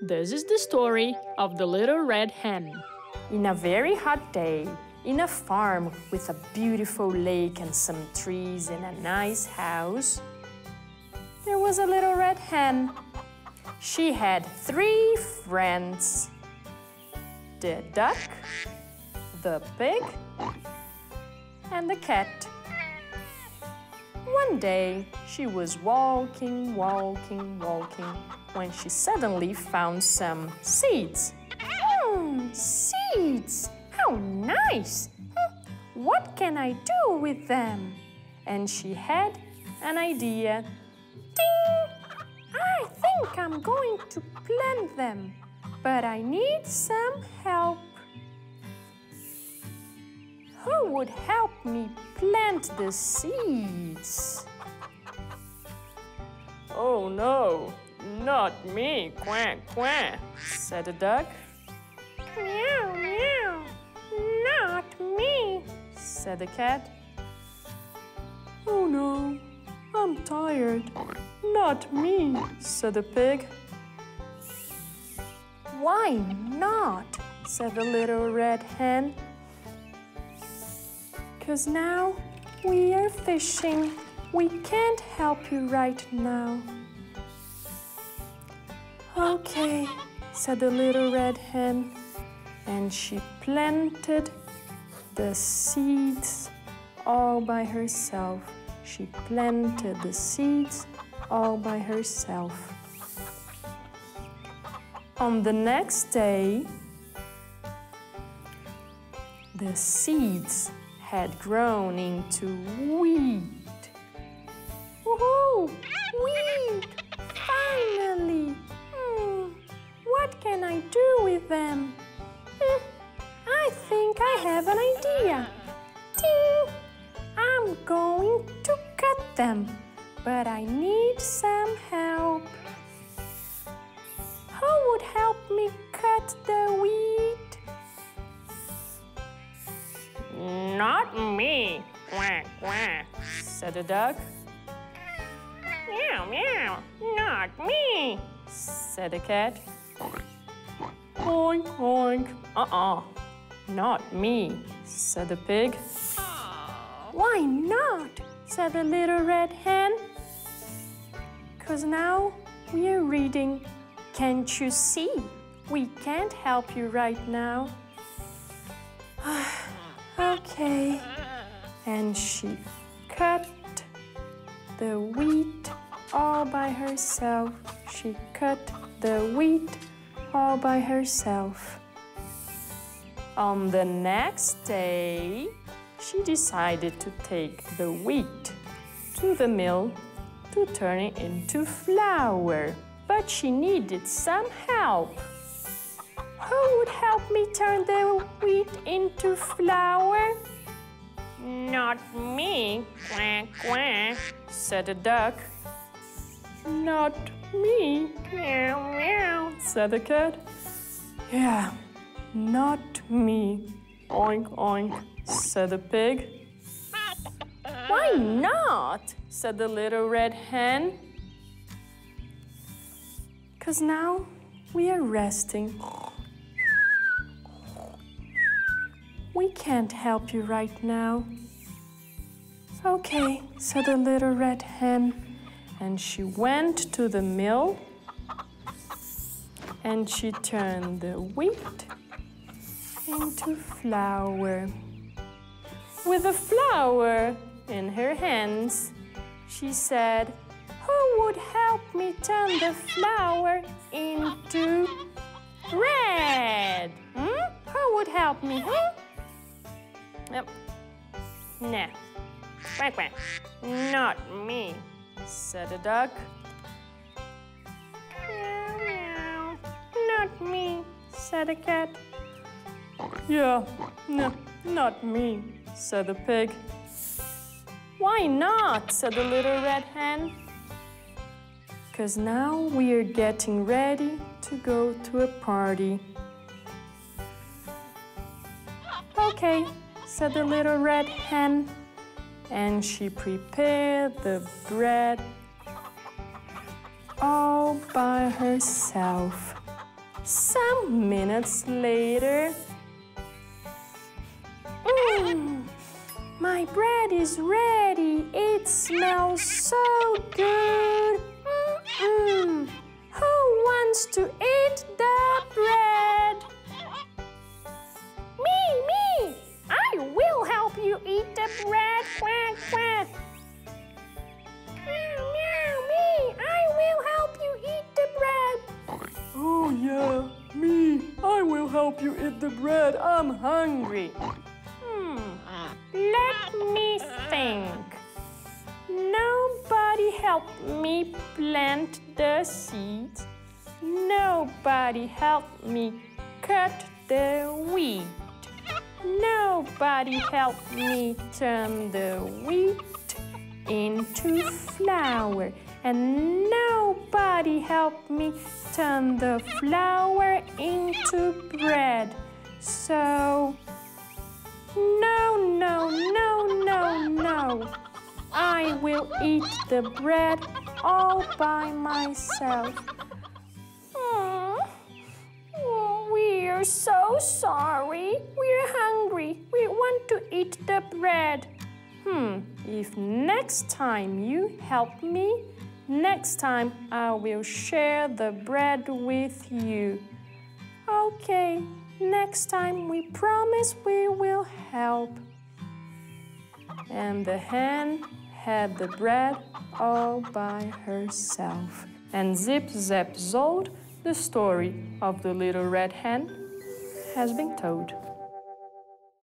This is the story of the little red hen. In a very hot day, in a farm with a beautiful lake and some trees and a nice house, there was a little red hen. She had three friends the duck, the pig, and the cat. One day, she was walking, walking, walking when she suddenly found some seeds. Mmm, seeds! How nice! What can I do with them? And she had an idea. Ding! I think I'm going to plant them, but I need some help. Who would help me plant the seeds? Oh no, not me, quack, quack, said the duck. Meow, meow, not me, said the cat. Oh no, I'm tired. Not me, said the pig. Why not? said the little red hen. Cause now we are fishing. We can't help you right now. Okay, said the little red hen, and she planted the seeds all by herself. She planted the seeds all by herself. On the next day, the seeds had grown into wheat. Woohoo! Wheat! Finally! Hmm, what can I do with them? Hmm, I think I have an idea. Ding! I'm going to cut them, but I need some help. Who would help me cut the wheat? Not me, quack, quack, said the duck. Meow, meow, not me, said the cat. Oink, oink, uh-uh, not me, said the pig. Oh. Why not? said the little red hen. Cause now we are reading. Can't you see? We can't help you right now. okay. And she cut the wheat all by herself. She cut the wheat all by herself. On the next day, she decided to take the wheat to the mill to turn it into flour. But she needed some help. Who would help me turn the wheat into flour? Not me, quack, quack, said the duck. Not me, meow, meow, said the cat. Yeah, not me, oink, oink, said the pig. Why not? said the little red hen. Because now we are resting. We can't help you right now. Okay, said the little red hen. And she went to the mill and she turned the wheat into flour. With the flour in her hands, she said, Who would help me turn the flour into bread? Hmm? Who would help me? Hmm? Yep. Nah. Quack, quack. Not me, said the duck. Meow, meow. Not me, said the cat. Yeah, no, not me, said the pig. Why not? said the little red hen. Because now we are getting ready to go to a party. Okay, said the little red hen. And she prepared the bread all by herself. Some minutes later, Mmm, my bread is ready. It smells so good. Eat the quack, quack. Meow, meow, me! I will help you eat the bread. Oh, yeah, me. I will help you eat the bread. I'm hungry. Hmm, let me think. Nobody helped me plant the seeds. Nobody helped me cut the wheat. Nobody helped me turn the wheat into flour. And nobody helped me turn the flour into bread. So, no, no, no, no, no. I will eat the bread all by myself. We're so sorry. We're hungry. We want to eat the bread. Hmm, if next time you help me, next time I will share the bread with you. Okay, next time we promise we will help. And the hen had the bread all by herself. And Zip Zap Zold, the story of the little red hen, has been told.